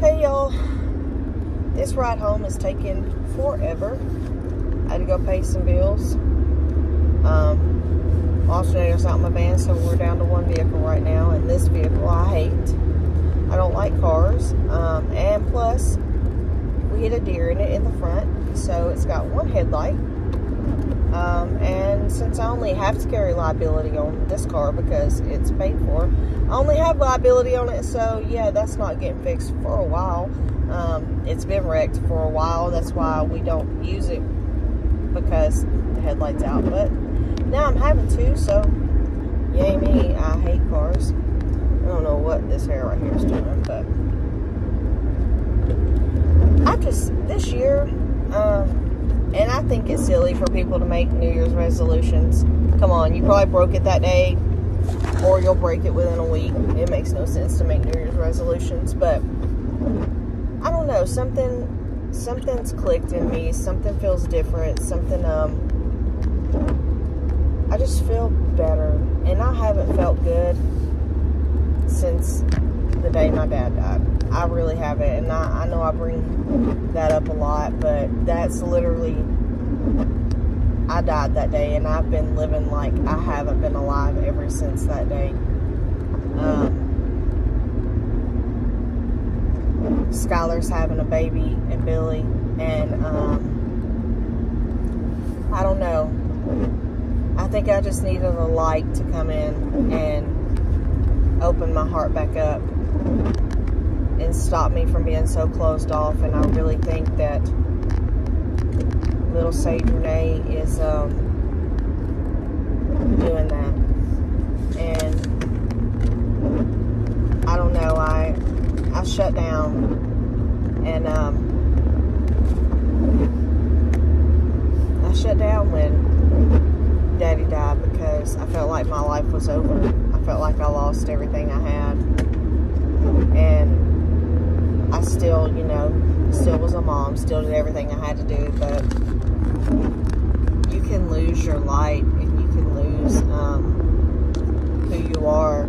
Hey y'all, this ride home is taking forever. I had to go pay some bills. Um, alternator's out in my van, so we're down to one vehicle right now. And this vehicle I hate. I don't like cars. Um, and plus, we hit a deer in it in the front, so it's got one headlight. Um, and since I only have to carry liability on this car because it's paid for, I only have liability on it, so yeah, that's not getting fixed for a while. Um, it's been wrecked for a while, that's why we don't use it because the headlight's out. But now I'm having to, so yay me, I hate cars. I don't know what this hair right here is doing, but I just, this year, um, and I think it's silly for people to make New Year's resolutions. Come on, you probably broke it that day, or you'll break it within a week. It makes no sense to make New Year's resolutions, but I don't know, something, something's clicked in me. Something feels different. Something, um, I just feel better, and I haven't felt good since the day my dad died. I really haven't, and I, I know I bring that up a lot, but that's literally, I died that day, and I've been living like I haven't been alive ever since that day. Um, Skylar's having a baby, and Billy, and um, I don't know. I think I just needed a light to come in and open my heart back up and stop me from being so closed off. And I really think that little Sage Renee is um, doing that. And I don't know. I I shut down and um, I shut down when Daddy died because I felt like my life was over. I felt like I lost everything I had. And I still, you know, still was a mom, still did everything I had to do, but you can lose your light and you can lose um, who you are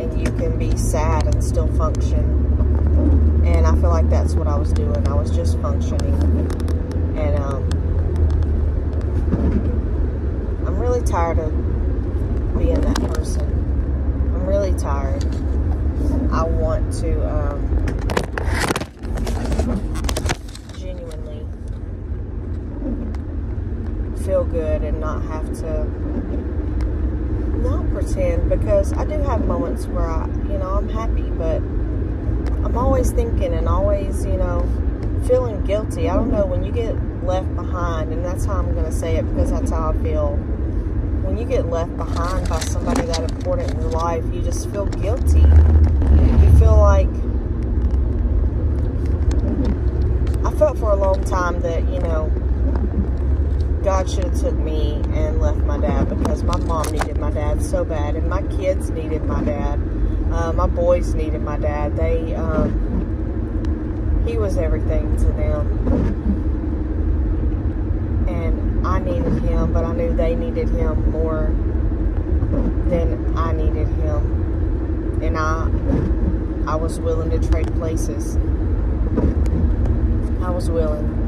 and you can be sad and still function. And I feel like that's what I was doing. I was just functioning. And um, I'm really tired of being that person. I'm really tired. I want to um, genuinely feel good and not have to not pretend because I do have moments where I, you know, I'm happy, but I'm always thinking and always, you know, feeling guilty. I don't know, when you get left behind, and that's how I'm going to say it because that's how I feel. When you get left behind by somebody that important in your life, you just feel guilty. You feel like I felt for a long time that, you know, God should have took me and left my dad because my mom needed my dad so bad, and my kids needed my dad. Uh, my boys needed my dad. They, um, he was everything to them, and I needed him, but I knew they needed him more than I needed him, and I, I was willing to trade places. I was willing.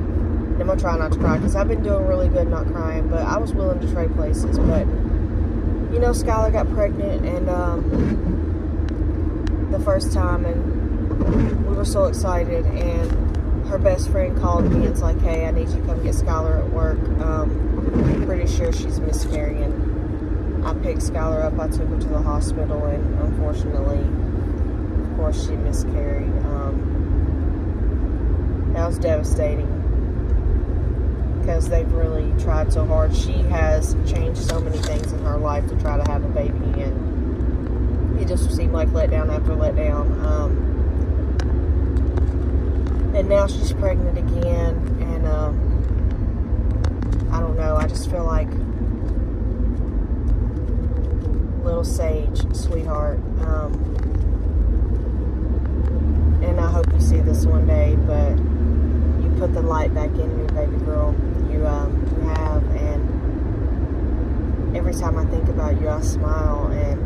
I'm gonna try not to cry because I've been doing really good not crying, but I was willing to trade places. But you know, Skylar got pregnant and um, the first time, and we were so excited. And her best friend called me and was like, "Hey, I need you to come get Skylar at work. Um, I'm pretty sure she's miscarrying." I picked Skylar up. I took her to the hospital, and unfortunately, of course, she miscarried. Um, that was devastating because they've really tried so hard. She has changed so many things in her life to try to have a baby, and it just seemed like letdown after letdown. Um, and now she's pregnant again, and um, I don't know. I just feel like little Sage, sweetheart. Um, and I hope you see this one day, but you put the light back in me, baby girl you um, have, and every time I think about you, I smile, and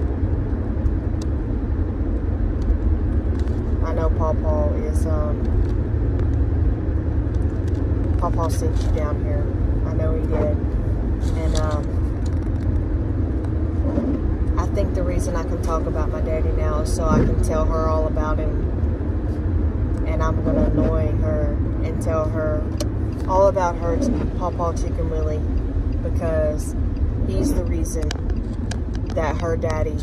I know Paw Paw is, um, Paw Paw sent you down here. I know he did. And, um, I think the reason I can talk about my daddy now is so I can tell her all about him. And I'm going to annoy her and tell her all about her Paw Paw Chicken Willie because he's the reason that her daddy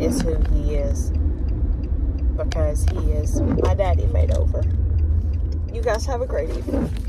is who he is because he is my daddy made over. You guys have a great evening.